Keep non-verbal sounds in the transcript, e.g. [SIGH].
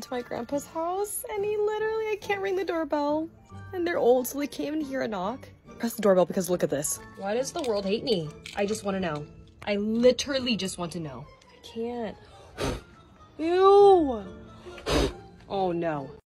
to my grandpa's house and he literally, I can't ring the doorbell. And they're old, so they can't even hear a knock. Press the doorbell because look at this. Why does the world hate me? I just want to know. I literally just want to know. I can't. [SIGHS] Ew. Oh no.